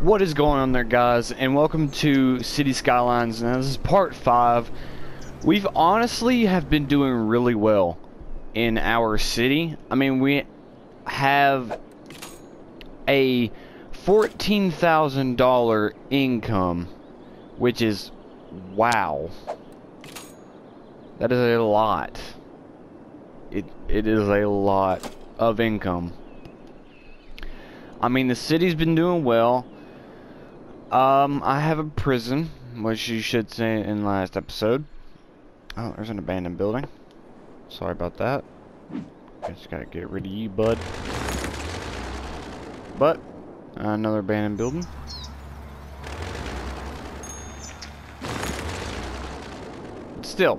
What is going on there guys and welcome to City Skylines. Now this is part 5. We've honestly have been doing really well in our city. I mean we have a $14,000 income which is wow. That is a lot. It it is a lot of income. I mean the city's been doing well. Um, I have a prison, which you should say in last episode. Oh, there's an abandoned building. Sorry about that. Just gotta get rid of you, bud. But, another abandoned building. Still,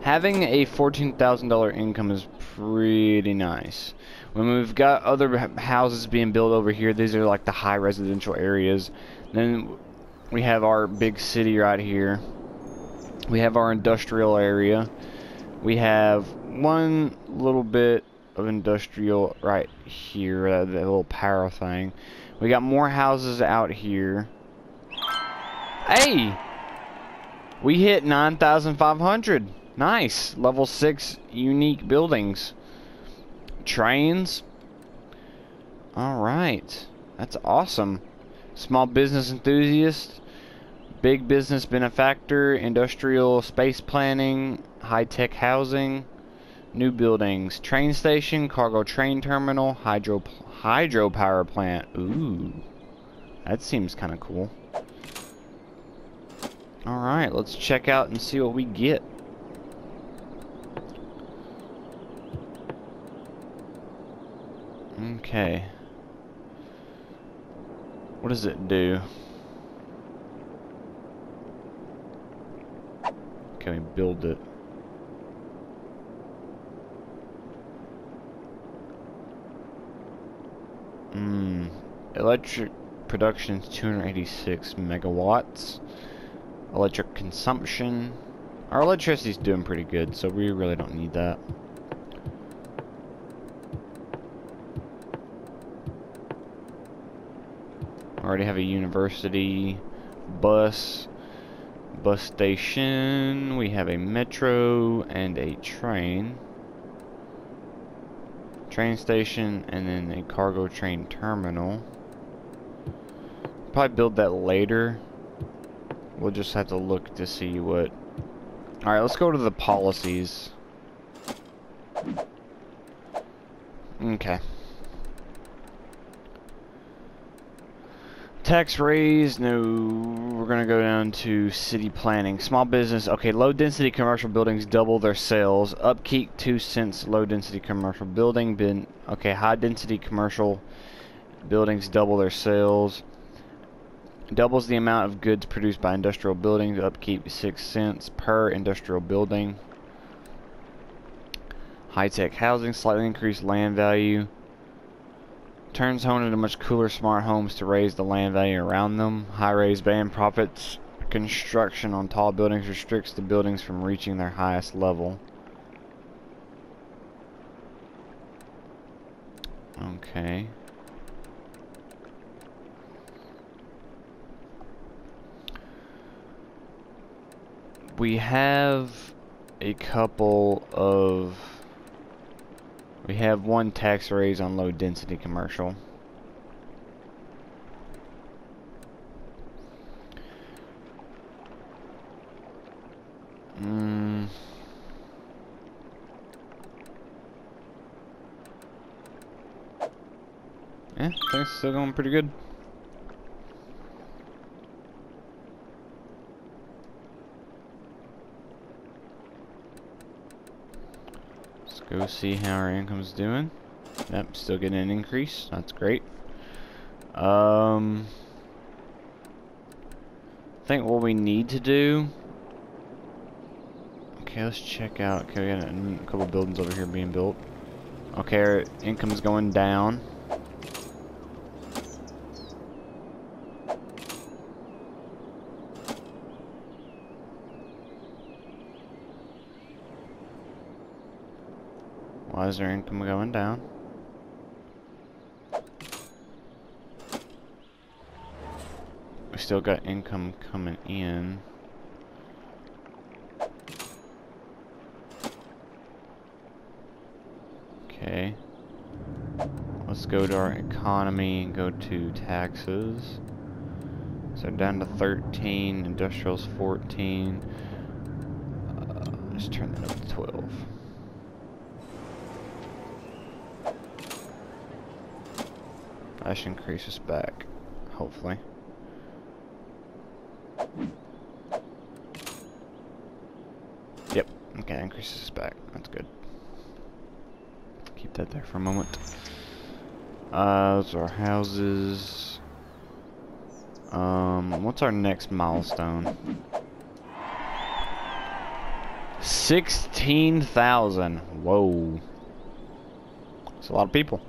having a $14,000 income is pretty nice. When we've got other houses being built over here, these are like the high residential areas. Then we have our big city right here. We have our industrial area. We have one little bit of industrial right here, uh, the little power thing. We got more houses out here. Hey! We hit 9,500. Nice. Level 6 unique buildings trains. Alright. That's awesome. Small business enthusiast, big business benefactor, industrial space planning, high-tech housing, new buildings, train station, cargo train terminal, hydro hydro power plant. Ooh. That seems kind of cool. Alright, let's check out and see what we get. Okay. What does it do? Can we build it? Hmm. Electric production is 286 megawatts. Electric consumption. Our electricity's doing pretty good, so we really don't need that. Already have a university bus bus station we have a metro and a train. Train station and then a cargo train terminal. Probably build that later. We'll just have to look to see what alright let's go to the policies. Okay Tax raise, no. We're gonna go down to city planning. Small business, okay, low density commercial buildings double their sales. Upkeep, two cents, low density commercial building. Been, okay, high density commercial buildings double their sales. Doubles the amount of goods produced by industrial buildings. Upkeep, six cents per industrial building. High-tech housing, slightly increased land value. Turns home into much cooler smart homes to raise the land value around them. High Rise Ban profits. Construction on tall buildings restricts the buildings from reaching their highest level. Okay. We have a couple of we have one tax raise on low density commercial. Mm. Yeah, things still going pretty good. Go see how our income's doing. Yep, still getting an increase. That's great. Um, I think what we need to do. Okay, let's check out. Okay, we got a couple buildings over here being built. Okay, our income's going down. Why is their income going down? We still got income coming in. Okay. Let's go to our economy and go to taxes. So down to 13, industrial's 14. Uh, let's turn that up to 12. That should increase us back, hopefully. Yep, okay, increases us back. That's good. Keep that there for a moment. Uh, those are houses. Um, what's our next milestone? 16,000. Whoa. It's a lot of people.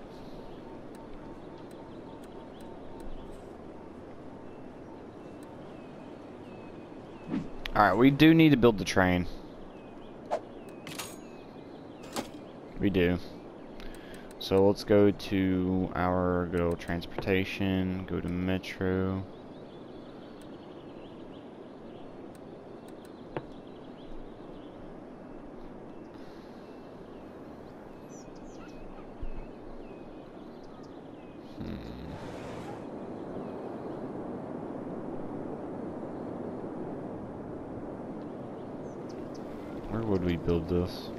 Alright, we do need to build the train. We do. So let's go to our good old transportation, go to Metro. Where would we this?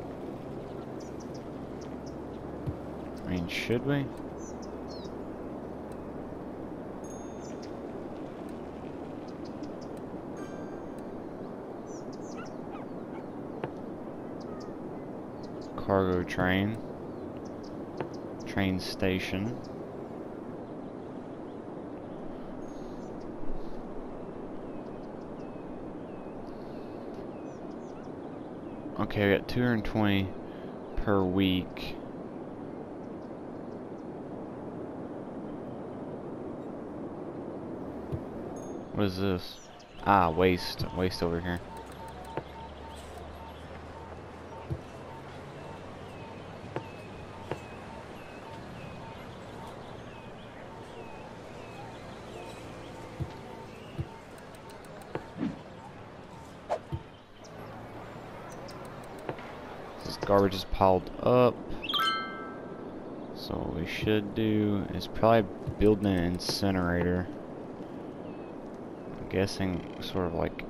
I mean, should we? Cargo train. Train station. Okay, I got 220 per week. What is this? Ah, waste. Waste over here. This garbage is piled up. So what we should do is probably build an incinerator. I'm guessing sort of like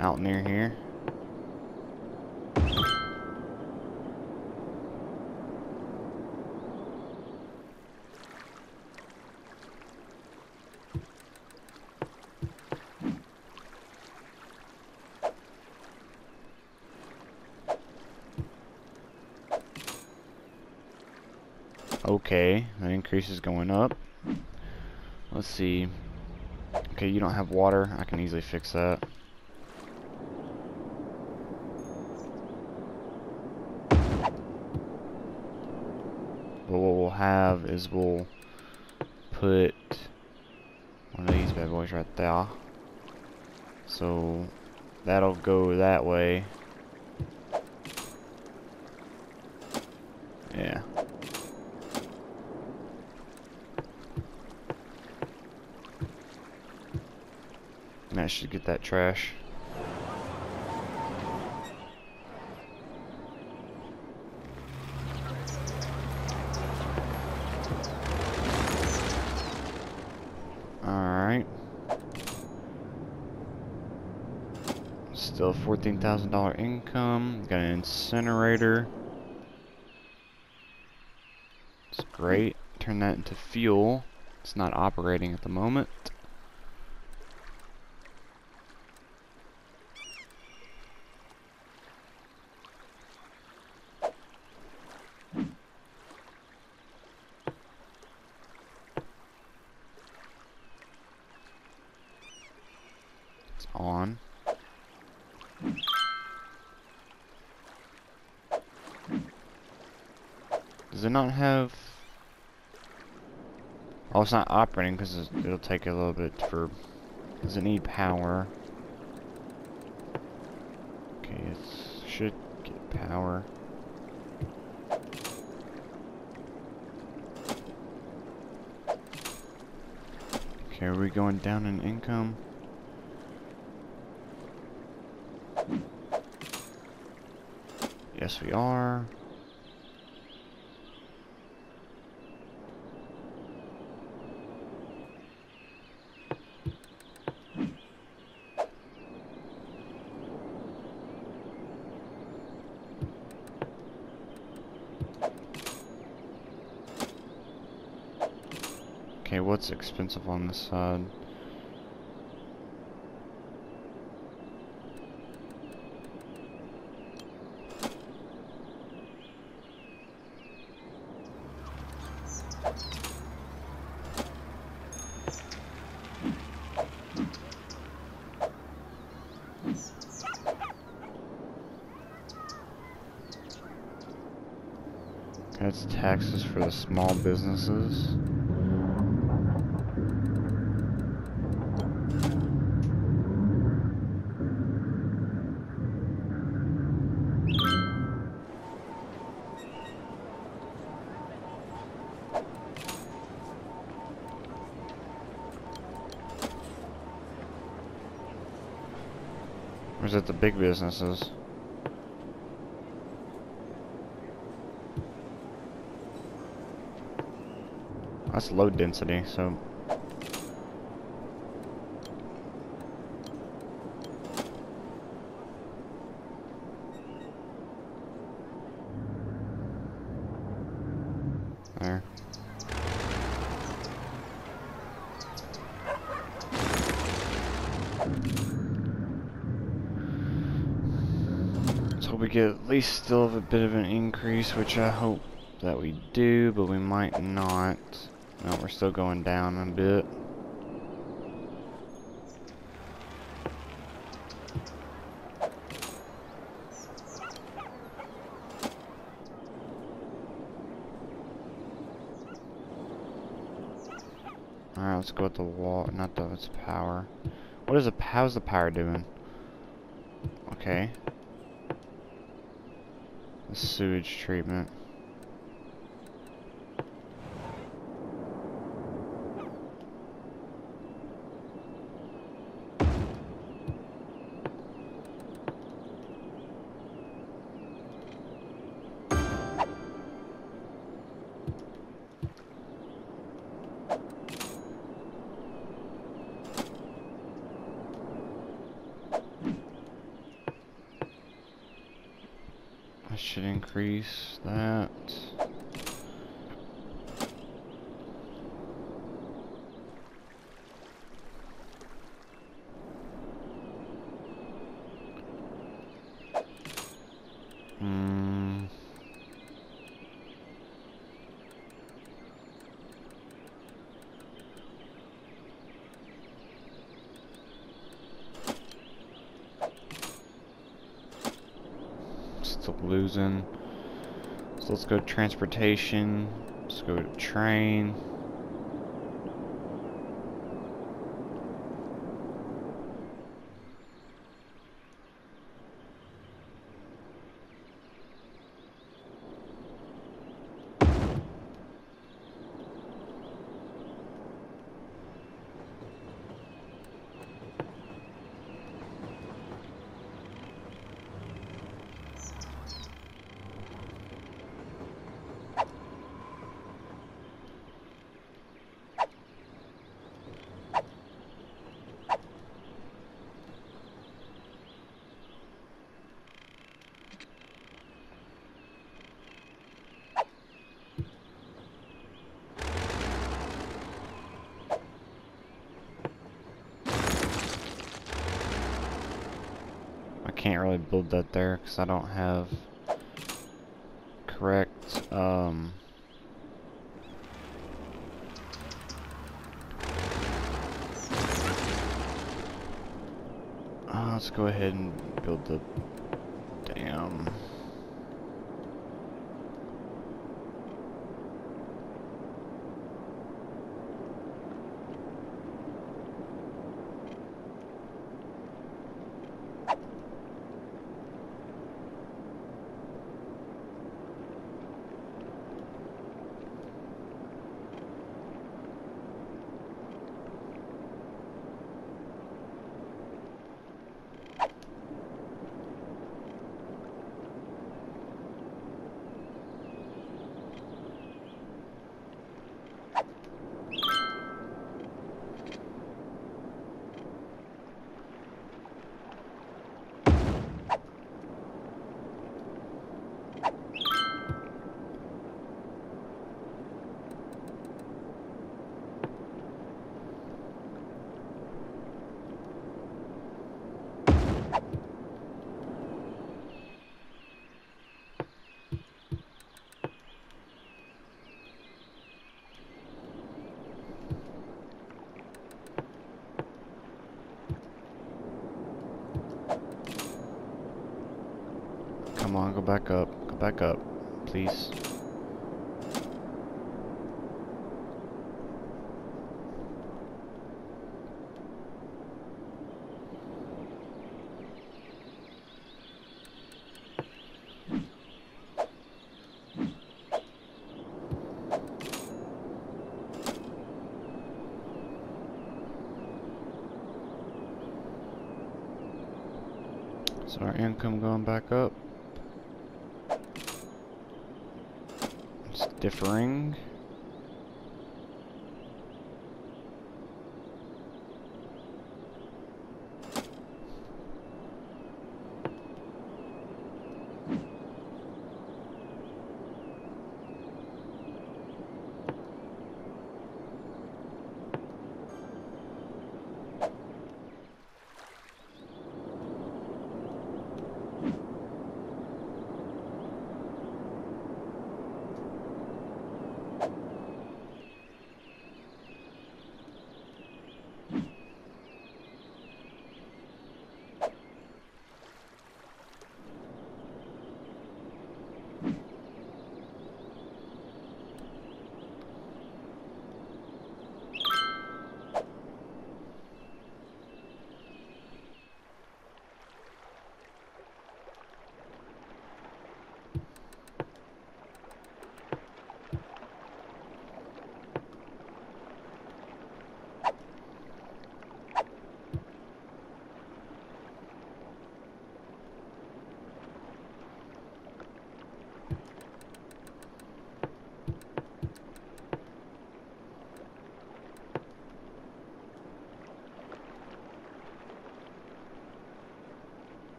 out near here. Okay, the increase is going up. Let's see. Okay, you don't have water. I can easily fix that. But what we'll have is we'll put one of these bad boys right there. So that'll go that way. Yeah. That should get that trash. Alright. Still $14,000 income. Got an incinerator. It's great. Turn that into fuel. It's not operating at the moment. It's on. Does it not have... Oh, it's not operating because it'll take a little bit for... Does it need power? Okay, it should get power. Okay, are we going down in income? Yes, we are. What's expensive on this side? That's taxes for the small businesses. Is it the big businesses? That's low density, so... There. So we get at still have a bit of an increase, which I hope that we do, but we might not. No, we're still going down a bit. Alright, let's go with the wall, not the, it's power. What is the, how's the power doing? Okay. Sewage treatment. I should increase that. Hmm. Still losing. So let's go transportation. Let's go to train. I can't really build that there because I don't have correct um uh, let's go ahead and build the on, go back up. Go back up, please. So our income going back up. Differing.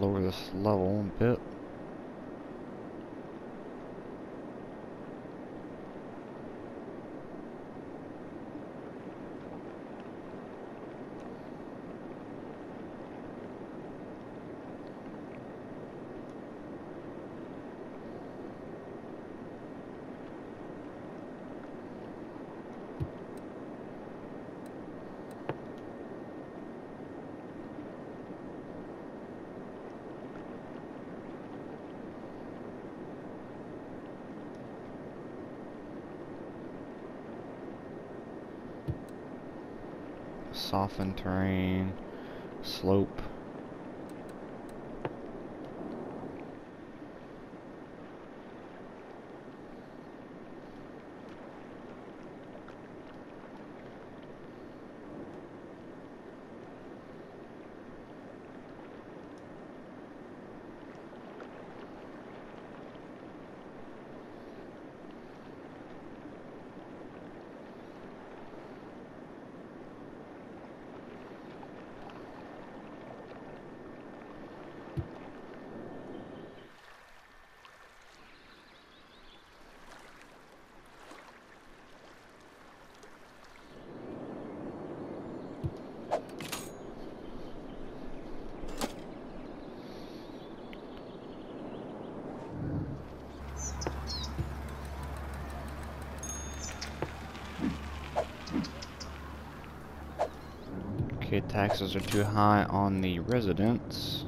Lower this level a bit. Softened terrain, slope. Taxes are too high on the residents.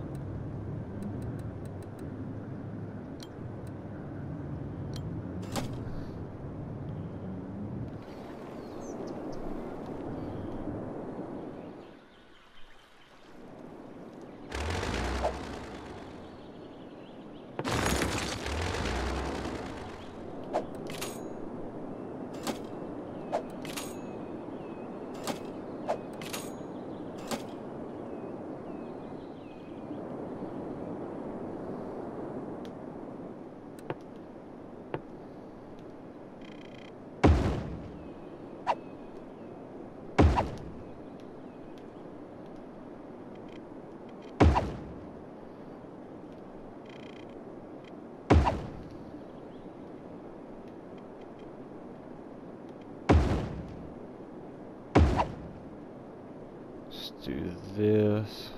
Let's do this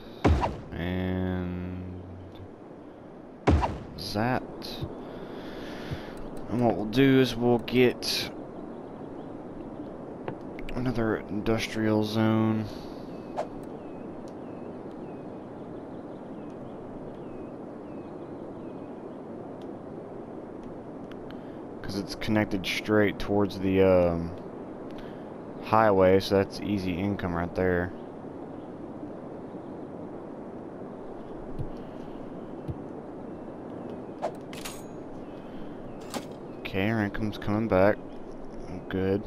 and that. And what we'll do is we'll get another industrial zone. Because it's connected straight towards the um, highway, so that's easy income right there. Okay, income's coming back. Good.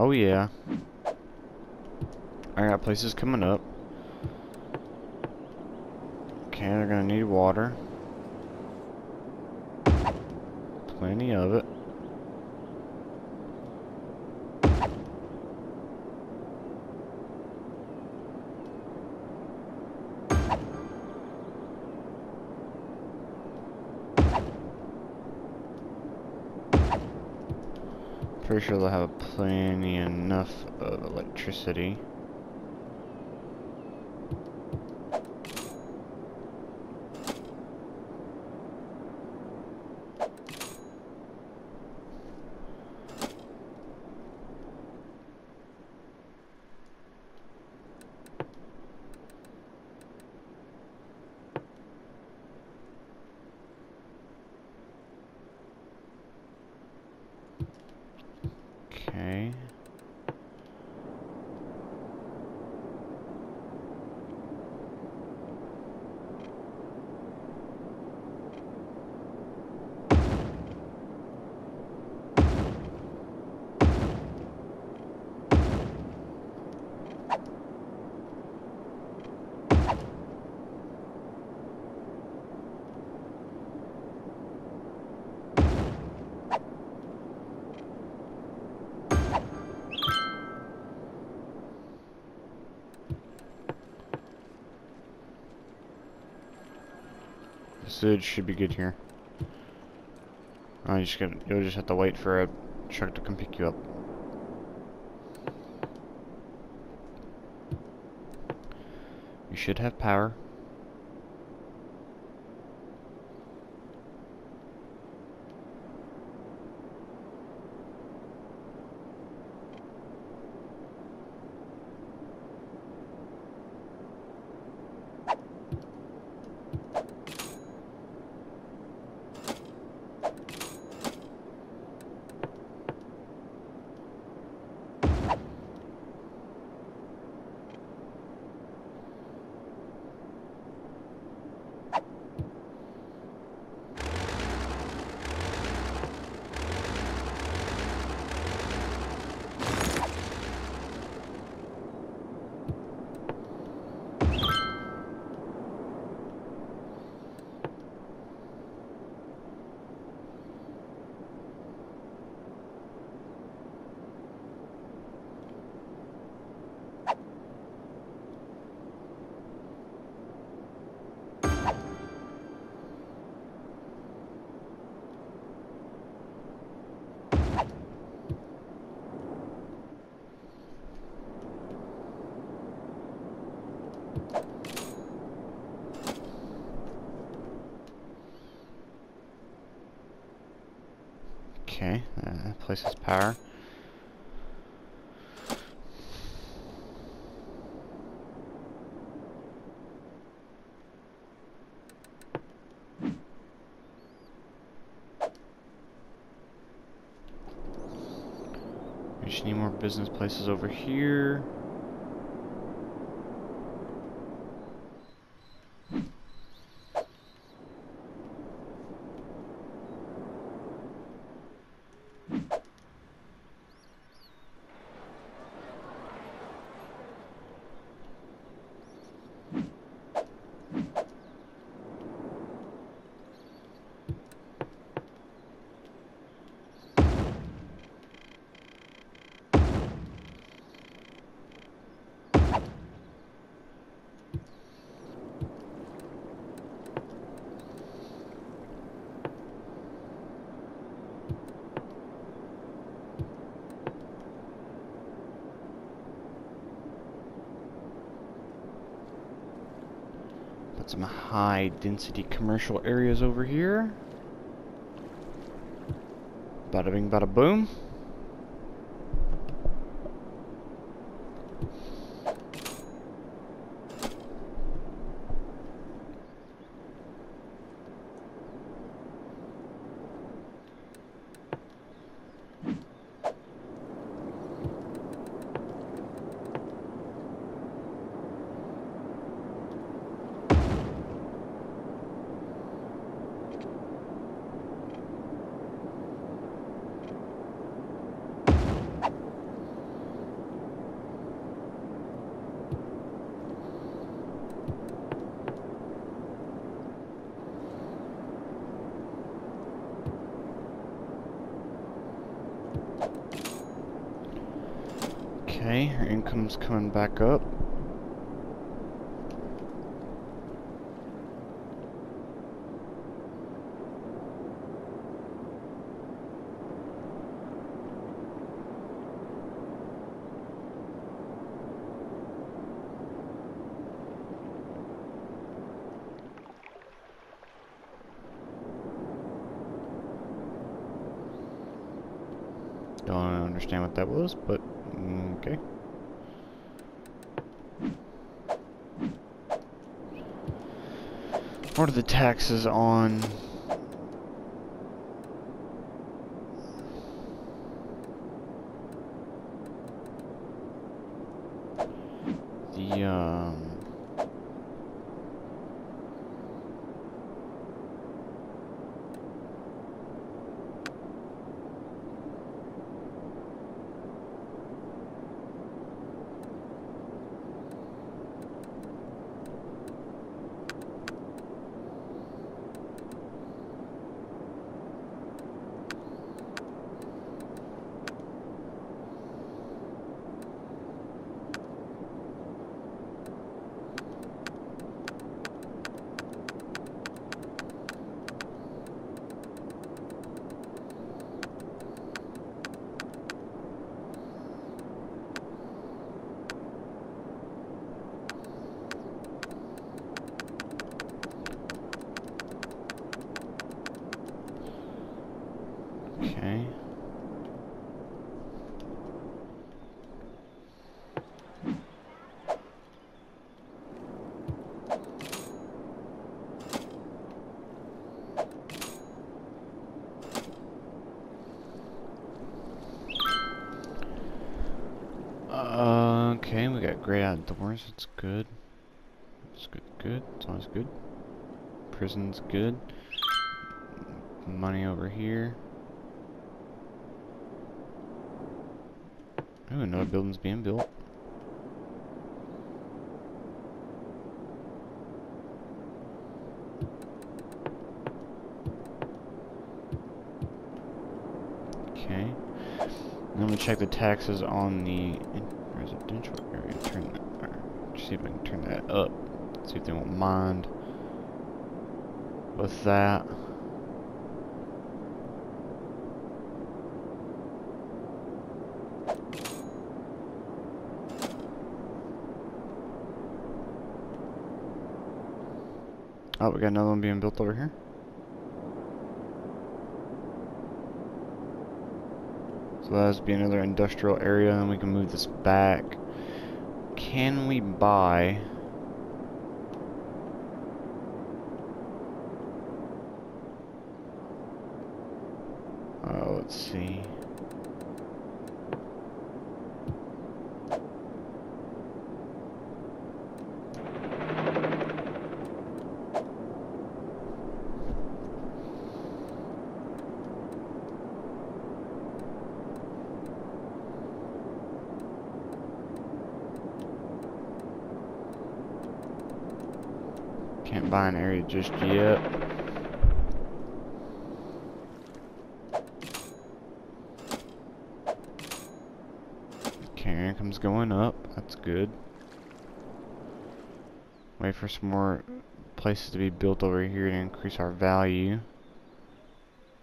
Oh yeah. I got places coming up. Okay, they're gonna need water. Plenty of it. Pretty sure they'll have plenty enough of electricity. Okay. Sewage should be good here. Oh, you just got you'll just have to wait for a truck to come pick you up. You should have power. Okay, uh, that place has power. We just need more business places over here. Some high density commercial areas over here. Bada bing, bada boom. Okay, our income's coming back up. Don't understand what that was, but mm, okay. What are the taxes on the um Okay. Uh, okay, we got great outdoors. it's good. It's good. Good. It's always good. Prison's good. Money over here. Oh, another building's being built. Okay. I'm gonna check the taxes on the residential area. Turn that. Right, see if I can turn that up. See if they won't mind with that. Oh, we got another one being built over here. So that's be another industrial area, and we can move this back. Can we buy... Oh, let's see. An area just yet. Okay, comes going up. That's good. Wait for some more places to be built over here to increase our value.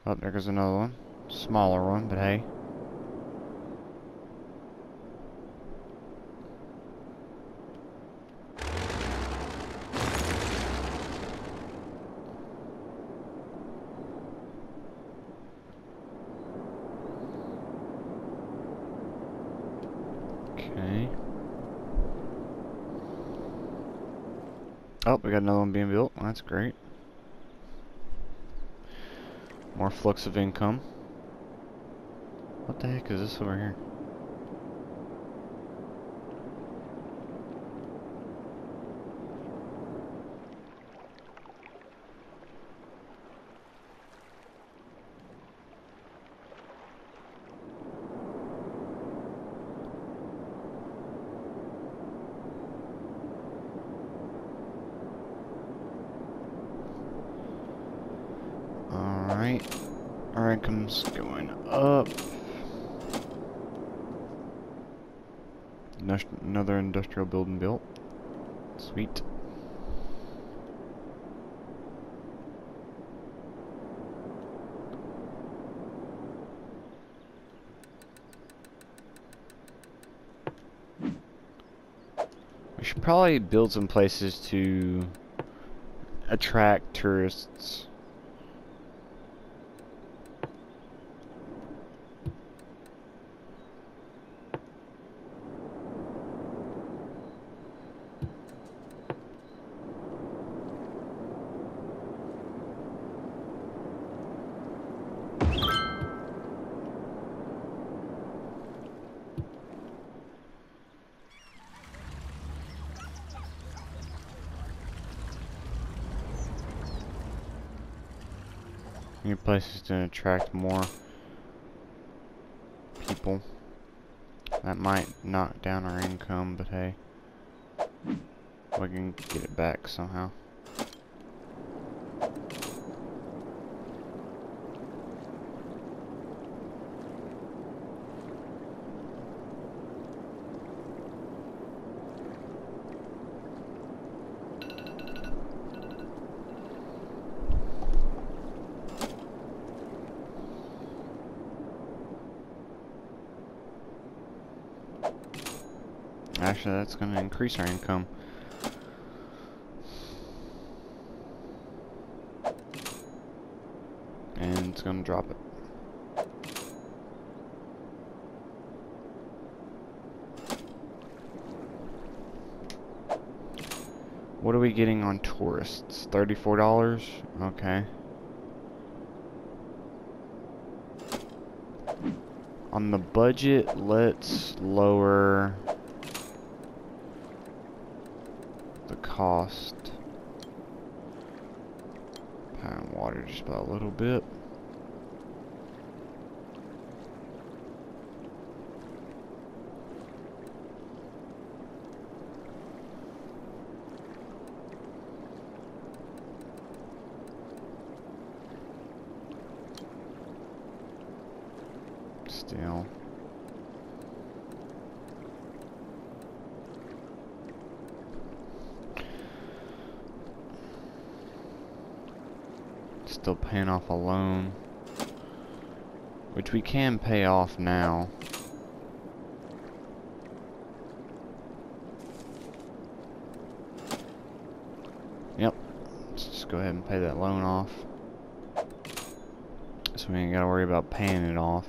Oh, there goes another one. Smaller one, but hey. Okay. Oh, we got another one being built. That's great. More flux of income. What the heck is this over here? Alright. Our income's going up. Another industrial building built. Sweet. We should probably build some places to attract tourists. New places to attract more people. That might knock down our income, but hey. We can get it back somehow. Actually, that's going to increase our income. And it's going to drop it. What are we getting on tourists? $34? Okay. On the budget, let's lower cost. Pound water just about a little bit. Still. Still paying off a loan. Which we can pay off now. Yep. Let's just go ahead and pay that loan off. So we ain't gotta worry about paying it off.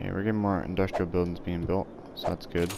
Okay, we're getting more industrial buildings being built, so that's good.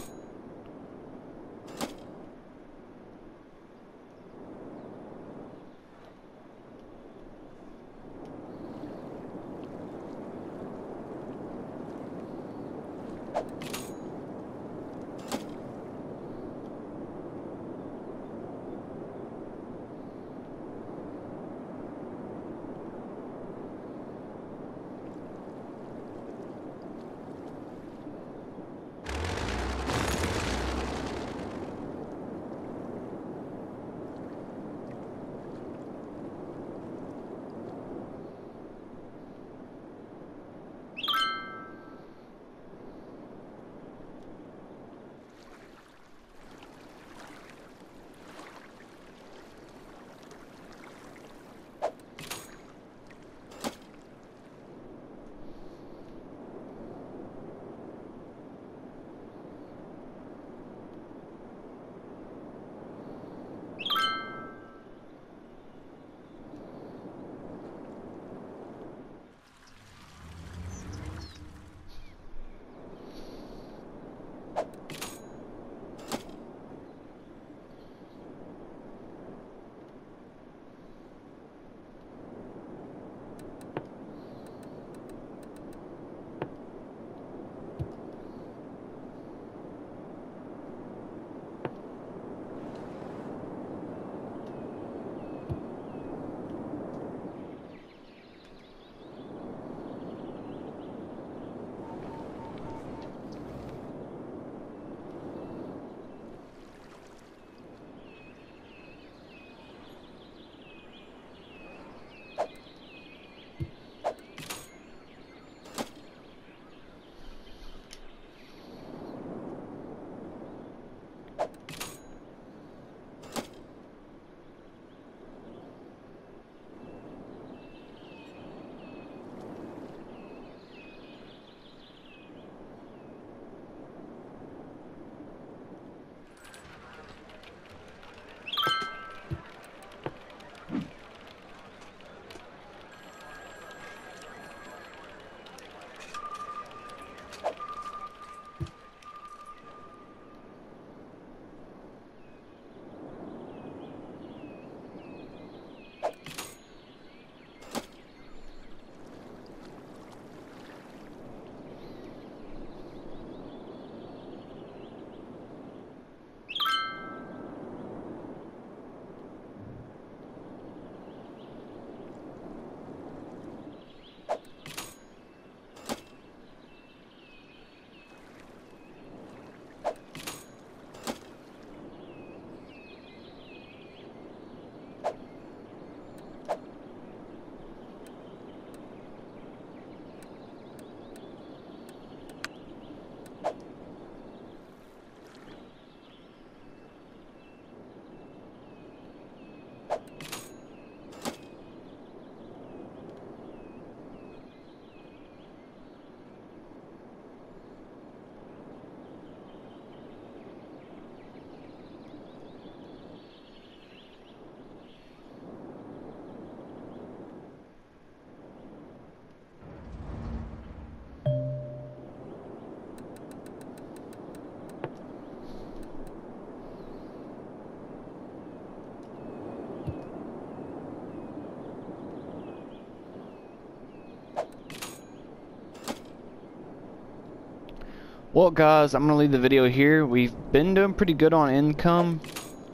Well, guys, I'm going to leave the video here. We've been doing pretty good on income.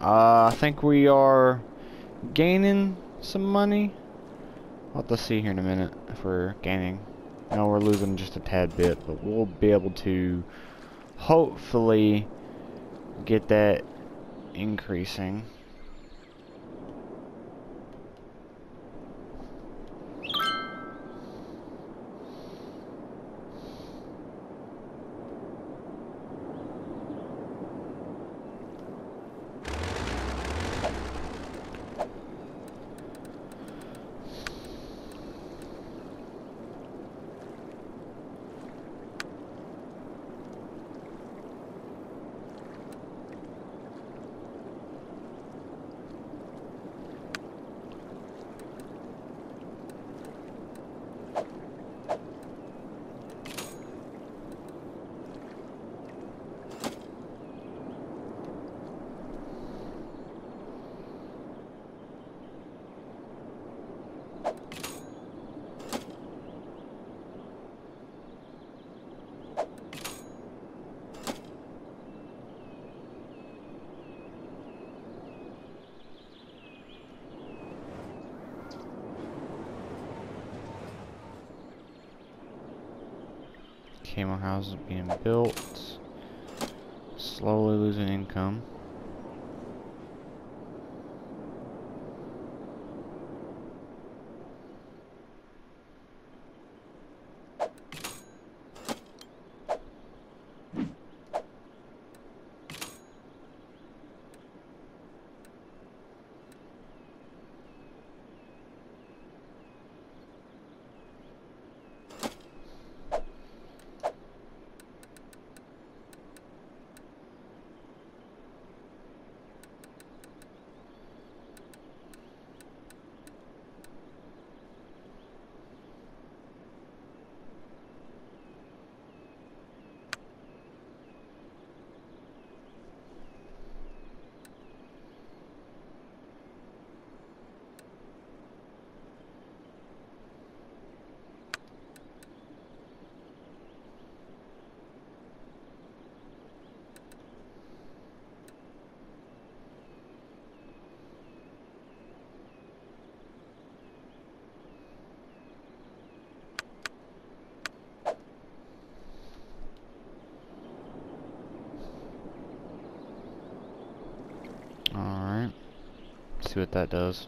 Uh, I think we are gaining some money. I'll have to see here in a minute if we're gaining. No, we're losing just a tad bit, but we'll be able to hopefully get that increasing. Camo houses being built. Slowly losing income. See what that does.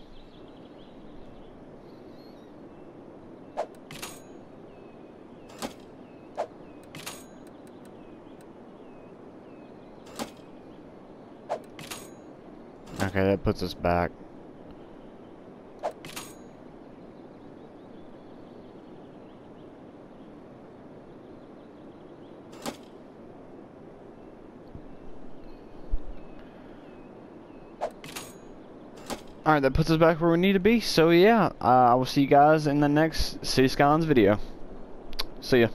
Okay, that puts us back. Alright, that puts us back where we need to be. So yeah, uh, I will see you guys in the next City Skylines video. See ya.